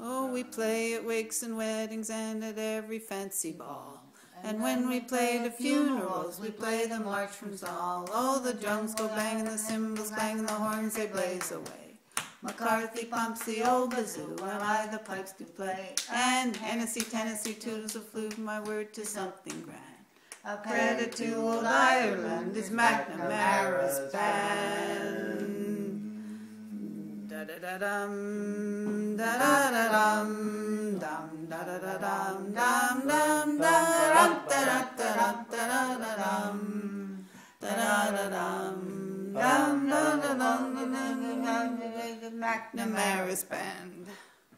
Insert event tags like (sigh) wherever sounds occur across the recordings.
oh, we play at wakes and weddings and at every fancy ball. And when we play the funerals, we play the march from Saul. Oh, the drums go bang and the cymbals bang and the horns they blaze away. McCarthy pumps the old bazoo, and I the pipes do play. And Hennessy, Tennessee tootles a flute, my word to something grand. A credit to old Ireland is McNamara's band. McNamara's band.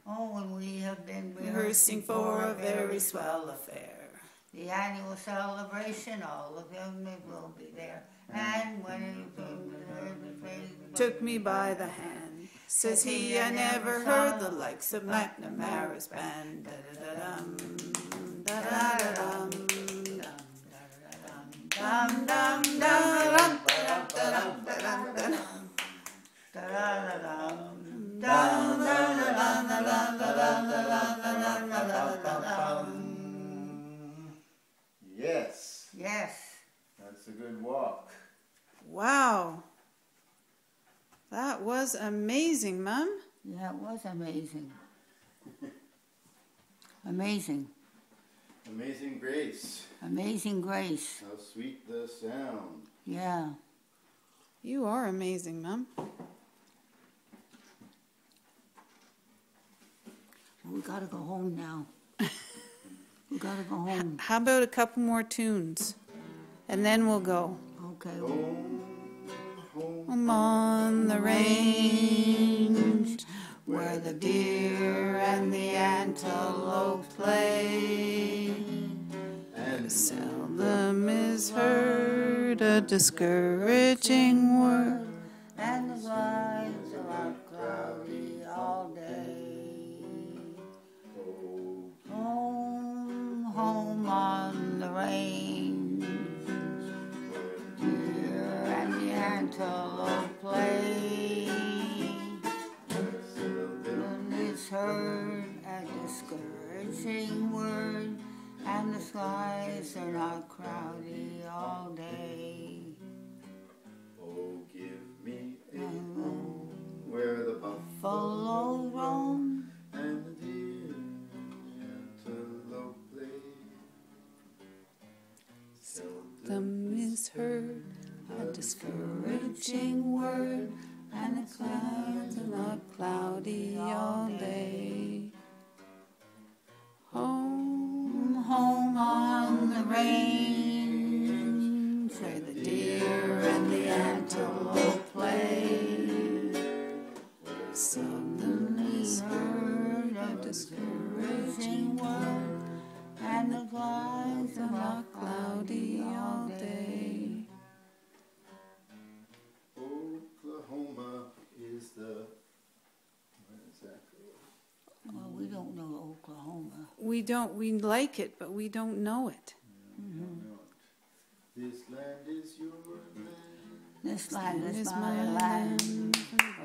Oh, and we have been Rehearsing for a very swell affair. The annual celebration, all of them will be there. And when it took me by the hand. Says he, I never heard the likes of McNamara's band. Da-da-da-dum, da-da-da-dum, That was amazing, Mum. Yeah, it was amazing. Amazing. Amazing grace. Amazing grace. How sweet the sound. Yeah. You are amazing, Mum. We gotta go home now. we gotta go home. How about a couple more tunes? And then we'll go. Okay. Home, home. I'm on the range where the deer and the antelope play. And Seldom is heard a discouraging word. And the skies are not cloudy all day. oh, give me a mm-hmm. home where the buffalo roam. and the deer and antelope play. Seldom is heard a discouraging word, and the clouds are not cloudy all day. We don't, we like it, but we don't know it. This land is your land. This land is Is my land. from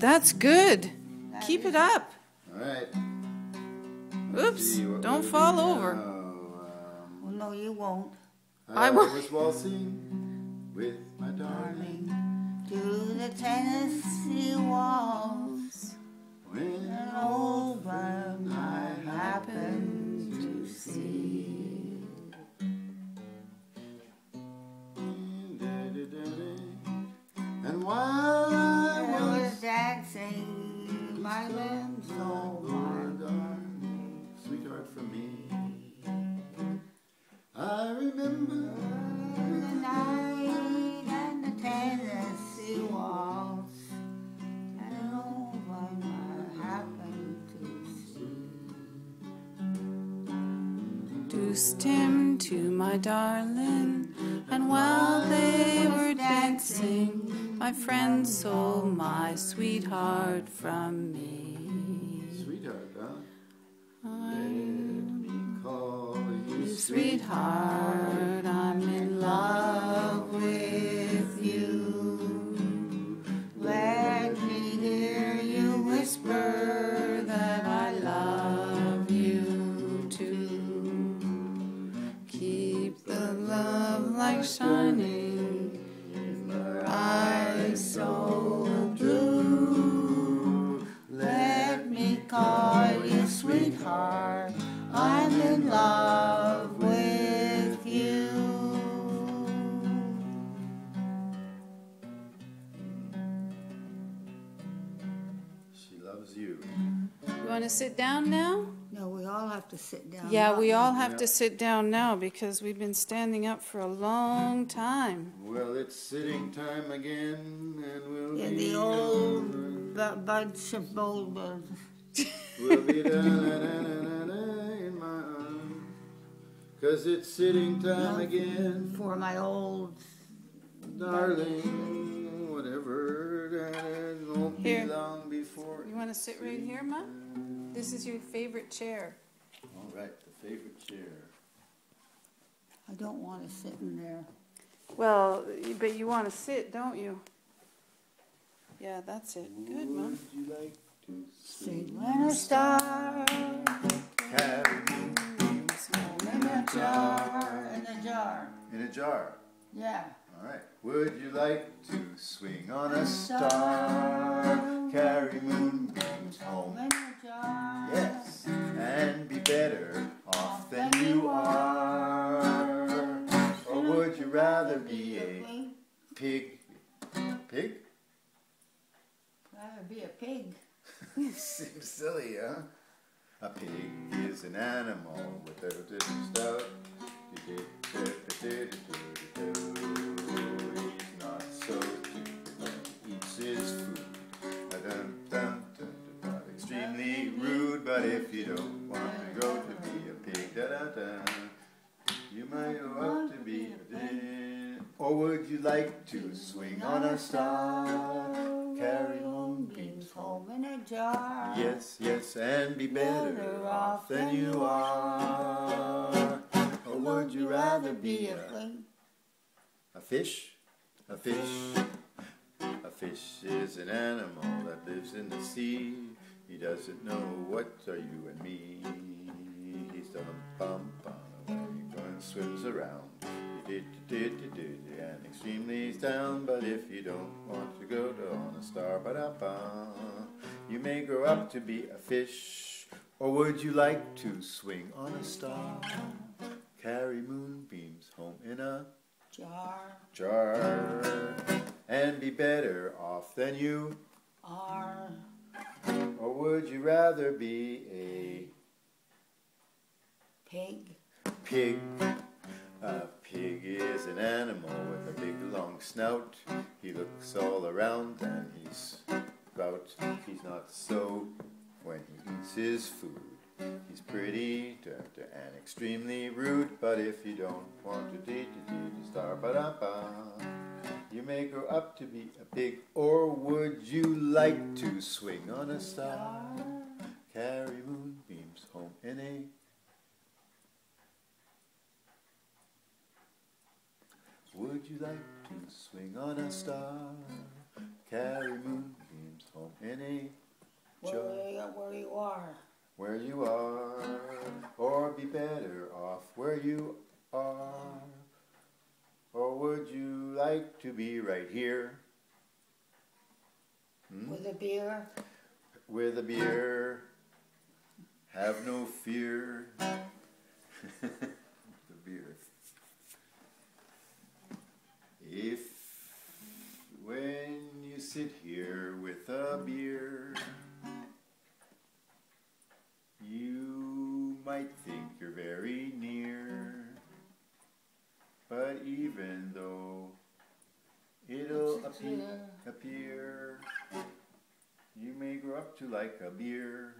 That's good. That Keep it up. All right. Oops. Don't fall do over. now. Um, Well, no, you won't, I I won't. was waltzing with my darling darling. To the Tennessee waltz, when and over I happened to see. And while I I was was dancing, my limbs so darling, sweetheart for me, I remember The night and the Tennessee waltz, and over I happened to see. Deuced him to my darling, my friend stole my sweetheart from me. sweetheart, huh? I Let me call you Sweetheart, loves you. You want to sit down now? No, we all have to sit down. Yeah, we all have Yeah. to sit down now because we've been standing up for a long time. Well, it's sitting time again, and we'll Yeah, be the old bu- bunch of boulders. (laughs) We'll be da, da, da, da, da, da, in my arms. Cause it's sitting time again, For my old, darling. Whatever, da, da, won't be Here. Long before. You want to sit right here, Ma? This is your favorite chair. All right, the favorite chair. I don't want to sit in there. Well, but you want to sit, don't you? Yeah, that's it. Good, Mom. Would you like to Sing when a star carry in a jar, in a jar. in a jar? Yeah. All right. Would you like to swing on a star, carry moonbeams home? In a jar. Yes, and be better off than you are. Or would you rather be a pig? Pig? Rather be a pig. (laughs) Seems silly, huh? A pig is an animal with a stout. If you don't want to grow to be a pig, da-da-da, you might grow up to be a pig. Or would you like to swing on a star, carry home? home in a jar. Yes, yes, and be better off than you are. Or would you rather be a, a fish? A fish. A fish is an animal that lives in the sea. He doesn't know what are you and me. He's done a the bum bum away and swims around. And extremely down, but if you don't want to go to on a star, but ba, you may grow up to be a fish. Or would you like to swing on a star? Carry moonbeams home in a Jar. jar and be better off than you? R. Or would you rather be a Pig. pig? A pig is an animal with a big long snout. He looks all around and he's about. He's not so when he eats his food. He's pretty and extremely rude, but if you don't want to dee dee dee star ba da ba, you may grow up to be a pig. Or would you like to swing on a star, carry moonbeams home in a Would you like to swing on a star, Carry Moonbeams home in a Where, joy. where you are. Where you are, or be better off where you are. Would you like to be right here? Hmm? With a beer. With a beer. Have no fear. (laughs) the beer. If when you sit here with a beer, you might think you're very near. But even though it'll appear, appear, you may grow up to like a beer.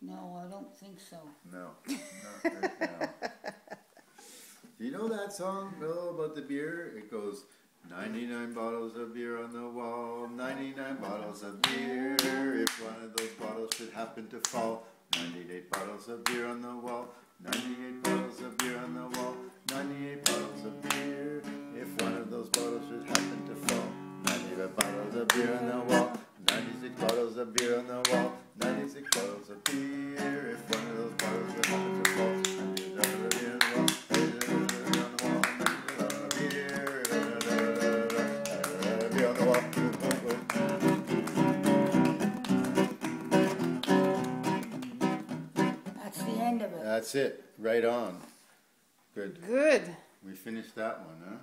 No, I don't think so. No, not right now. Do (laughs) you know that song, Bill, about the beer? It goes 99 bottles of beer on the wall, 99 bottles of beer. If one of those bottles should happen to fall, 98 bottles of beer on the wall, 98 bottles of beer on the wall, 98 bottles of beer. If one of those bottles should happen to fall, 98 bottles of beer on the wall, 96 bottles of beer on the wall, 96 bottles of beer. That's it. Right on. Good. Good. We finished that one, huh?